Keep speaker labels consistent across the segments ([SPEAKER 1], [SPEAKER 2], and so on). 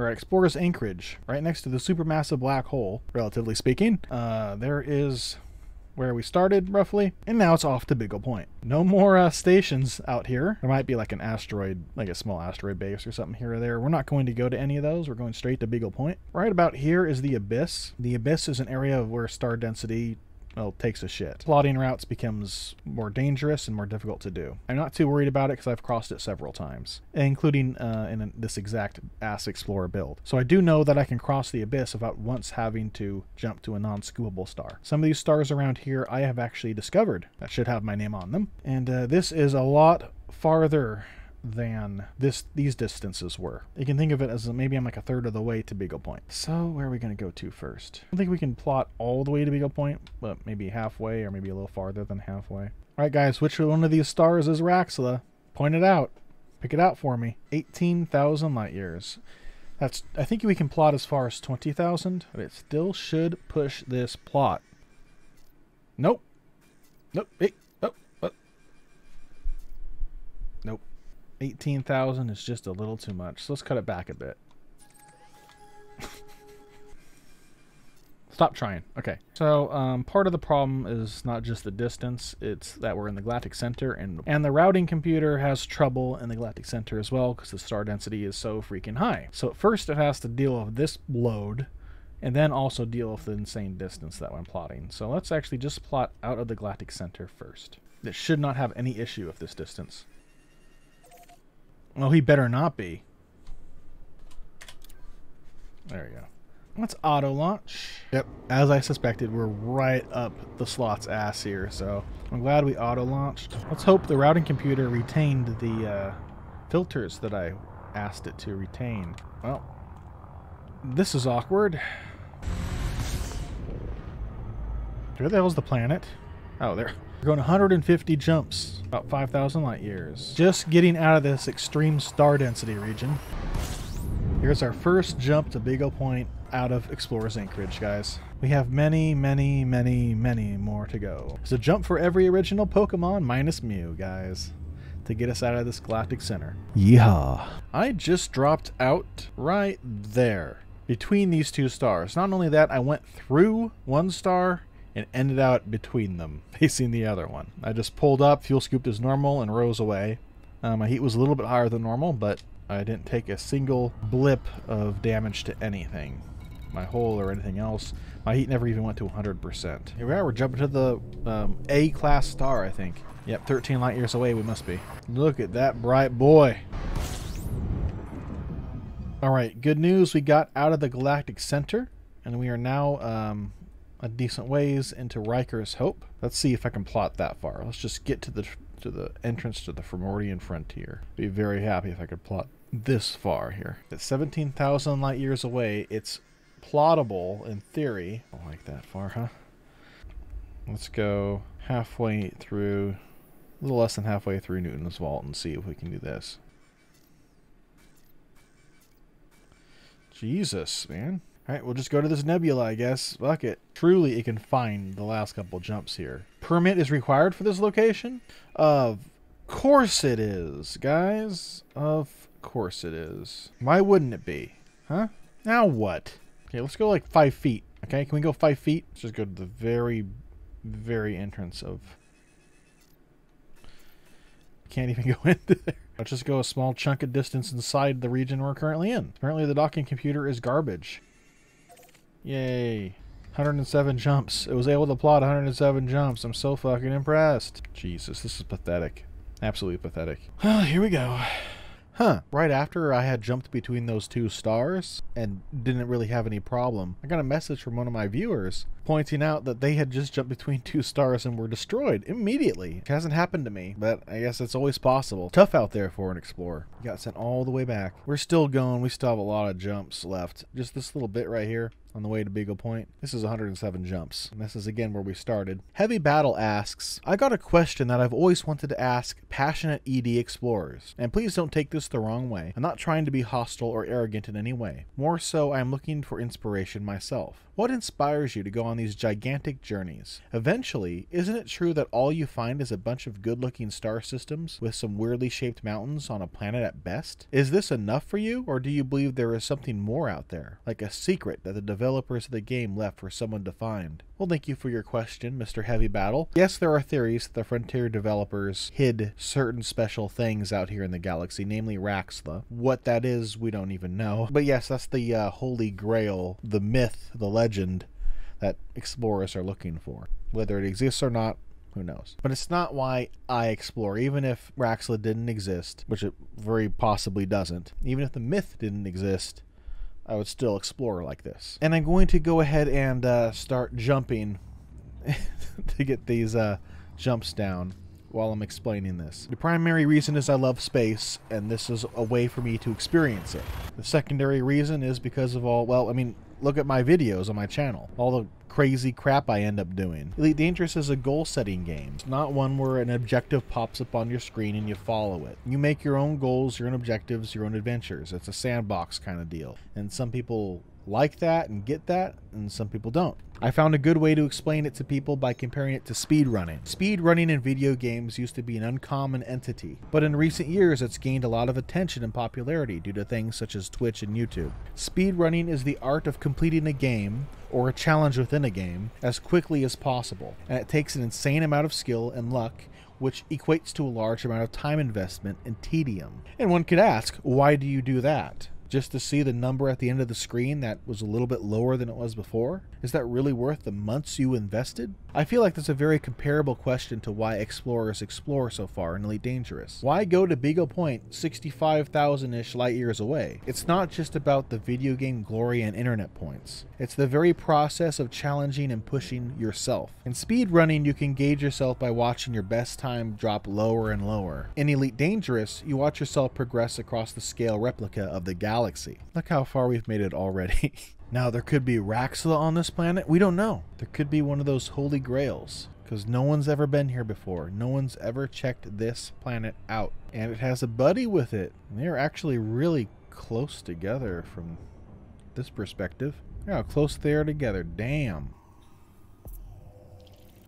[SPEAKER 1] We're at Explorer's Anchorage, right next to the supermassive black hole, relatively speaking. Uh, there is where we started, roughly, and now it's off to Beagle Point. No more uh, stations out here. There might be like an asteroid, like a small asteroid base or something here or there. We're not going to go to any of those. We're going straight to Beagle Point. Right about here is the Abyss. The Abyss is an area of where star density well, takes a shit. Plotting routes becomes more dangerous and more difficult to do. I'm not too worried about it because I've crossed it several times, including uh, in this exact Asp Explorer build. So I do know that I can cross the abyss without once having to jump to a non-scoopable star. Some of these stars around here I have actually discovered that should have my name on them. And uh, this is a lot farther than this these distances were. You can think of it as maybe I'm like a third of the way to Beagle Point. So where are we going to go to first? I think we can plot all the way to Beagle Point, but maybe halfway or maybe a little farther than halfway. All right, guys, which one of these stars is Raxxla? Point it out. Pick it out for me. 18,000 light years. That's. I think we can plot as far as 20,000, but it still should push this plot. Nope. Nope. Hey. 18,000 is just a little too much. So let's cut it back a bit. Stop trying. Okay. So um, part of the problem is not just the distance, it's that we're in the galactic center and, and the routing computer has trouble in the galactic center as well because the star density is so freaking high. So at first it has to deal with this load and then also deal with the insane distance that I'm plotting. So let's actually just plot out of the galactic center first. It should not have any issue with this distance. Well, he better not be. There we go. Let's auto launch. Yep, as I suspected, we're right up the slot's ass here, so I'm glad we auto launched. Let's hope the routing computer retained the uh, filters that I asked it to retain. Well, this is awkward. Where the hell's the planet? Oh, there. We're going 150 jumps, about 5,000 light years. Just getting out of this extreme star density region. Here's our first jump to Beagle Point out of Explorer's Anchorage, guys. We have many, many, many, many more to go. It's a jump for every original Pokemon minus Mew, guys, to get us out of this galactic center. Yeehaw. I just dropped out right there between these two stars. Not only that, I went through one star and ended out between them, facing the other one. I just pulled up, fuel scooped as normal, and rose away. Uh, my heat was a little bit higher than normal, but I didn't take a single blip of damage to anything. My hull or anything else. My heat never even went to 100%. Here we are, we're jumping to the um, A-class star, I think. Yep, 13 light years away we must be. Look at that bright boy. Alright, good news. We got out of the galactic center, and we are now um, a decent ways into Ryker's Hope. Let's see if I can plot that far. Let's just get to the to the entrance to the Fomorian frontier. Be very happy if I could plot this far here. It's 17,000 light years away. It's plottable in theory. I like that far, huh? Let's go halfway through, a little less than halfway through Newton's Vault and see if we can do this. Jesus, man. Alright, we'll just go to this nebula, I guess. Fuck it. Truly, it can find the last couple jumps here. Permit is required for this location? Of course it is, guys. Of course it is. Why wouldn't it be? Huh? Now what? Okay, let's go like five feet. Okay, can we go five feet? Let's just go to the very, very entrance of... Can't even go into there. Let's just go a small chunk of distance inside the region we're currently in. Apparently the docking computer is garbage. Yay. 107 jumps. It was able to plot 107 jumps. I'm so fucking impressed. Jesus, this is pathetic. Absolutely pathetic. Well, here we go. Huh. Right after I had jumped between those two stars and didn't really have any problem, I got a message from one of my viewers pointing out that they had just jumped between two stars and were destroyed immediately. It hasn't happened to me, but I guess it's always possible. Tough out there for an explorer. Got sent all the way back. We're still going. We still have a lot of jumps left. Just this little bit right here on the way to Beagle Point. This is 107 jumps. And this is again where we started. Heavy Battle asks, I got a question that I've always wanted to ask passionate ED explorers. And please don't take this the wrong way. I'm not trying to be hostile or arrogant in any way. More so, I'm looking for inspiration myself. What inspires you to go on these gigantic journeys? Eventually, isn't it true that all you find is a bunch of good looking star systems with some weirdly shaped mountains on a planet at best? Is this enough for you, or do you believe there is something more out there, like a secret that the developers of the game left for someone to find? Well, thank you for your question, Mr. Heavy Battle. Yes, there are theories that the Frontier developers hid certain special things out here in the galaxy, namely Raxxla. What that is, we don't even know. But yes, that's the uh, holy grail, the myth, the legend legend that explorers are looking for. Whether it exists or not, who knows? But it's not why I explore. Even if Raxxla didn't exist, which it very possibly doesn't, even if the myth didn't exist, I would still explore like this. And I'm going to go ahead and uh, start jumping to get these uh, jumps down while I'm explaining this. The primary reason is I love space, and this is a way for me to experience it. The secondary reason is because of all, well, I mean, look at my videos on my channel. All the crazy crap I end up doing. Elite Dangerous is a goal setting game. It's not one where an objective pops up on your screen and you follow it. You make your own goals, your own objectives, your own adventures. It's a sandbox kind of deal. And some people like that and get that, and some people don't. I found a good way to explain it to people by comparing it to speedrunning. Speedrunning in video games used to be an uncommon entity, but in recent years it's gained a lot of attention and popularity due to things such as Twitch and YouTube. Speedrunning is the art of completing a game or a challenge within a game as quickly as possible, and it takes an insane amount of skill and luck which equates to a large amount of time investment and tedium. And one could ask, why do you do that? Just to see the number at the end of the screen that was a little bit lower than it was before? Is that really worth the months you invested? I feel like that's a very comparable question to why explorers explore so far in Elite Dangerous. Why go to Beagle Point 65,000-ish light years away? It's not just about the video game glory and internet points. It's the very process of challenging and pushing yourself. In speedrunning, you can gauge yourself by watching your best time drop lower and lower. In Elite Dangerous, you watch yourself progress across the scale replica of the galaxy galaxy. Look how far we've made it already. now, there could be Raxxla on this planet. We don't know. There could be one of those holy grails because no one's ever been here before. No one's ever checked this planet out. And it has a buddy with it. they're actually really close together from this perspective. Yeah, how close they are together. Damn.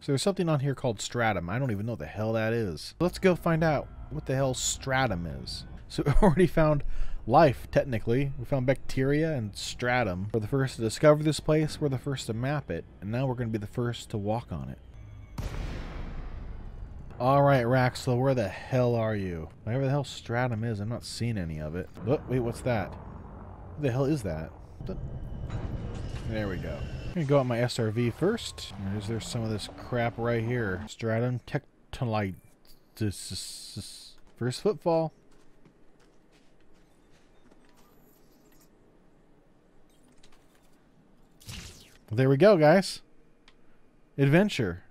[SPEAKER 1] So there's something on here called stratum. I don't even know what the hell that is. Let's go find out what the hell stratum is. So we already found life, technically. We found bacteria and stratum. We're the first to discover this place, we're the first to map it, and now we're going to be the first to walk on it. Alright, Raxxla, where the hell are you? Whatever the hell stratum is, I'm not seeing any of it. Oh, wait, what's that? What the hell is that? There we go. I'm gonna go out my SRV first. Is there some of this crap right here? Stratum tectonite. First footfall. There we go, guys. Adventure.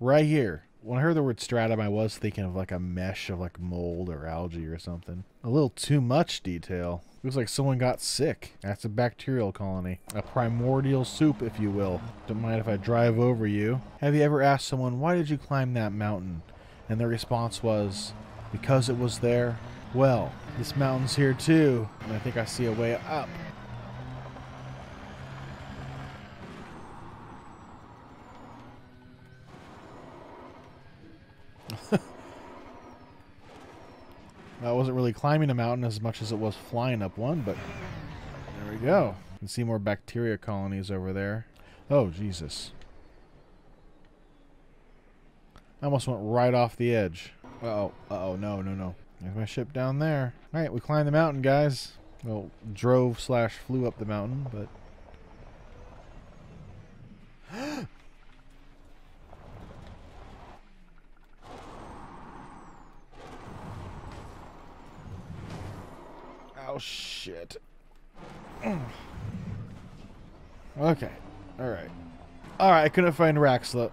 [SPEAKER 1] Right here. When I heard the word stratum, I was thinking of like a mesh of like mold or algae or something. A little too much detail. Looks like someone got sick. That's a bacterial colony. A primordial soup, if you will. Don't mind if I drive over you. Have you ever asked someone, why did you climb that mountain? And their response was, because it was there. Well, this mountain's here too, and I think I see a way up. I wasn't really climbing a mountain as much as it was flying up one, but there we go. You can see more bacteria colonies over there. Oh, Jesus. I almost went right off the edge. Uh-oh. Uh-oh. No, no, no. There's my ship down there. All right, we climbed the mountain, guys. Well, drove slash flew up the mountain, but... Oh, shit. Okay. Alright. Alright, I couldn't find Raxxla.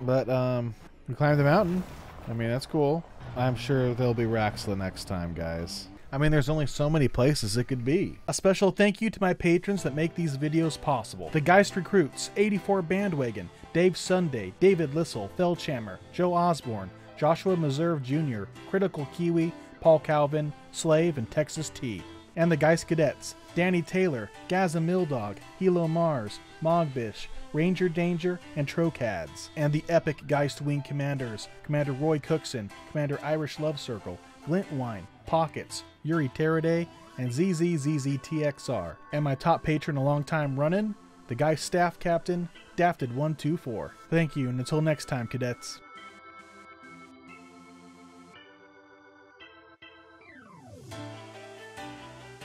[SPEAKER 1] But, um, we climbed the mountain. I mean, that's cool. I'm sure there'll be Raxxla next time, guys. I mean, there's only so many places it could be. A special thank you to my patrons that make these videos possible. The Geist Recruits, 84 Bandwagon, Dave Sunday, David Lissel, Felchammer, Joe Osborne, Joshua Meserve Jr., Critical Kiwi, Paul Calvin, Slave, and Texas T. And the Geist Cadets, Danny Taylor, Gaza Mildog, Hilo Mars, Mogbish, Ranger Danger, and Trocads, and the epic Geist Wing commanders Commander Roy Cookson, Commander Irish Love Circle, Glintwine, Pockets, Yuri Teraday, and ZZZZTXR. And my top patron a long time running, the Geist Staff Captain, Dafted124. Thank you, and until next time, cadets.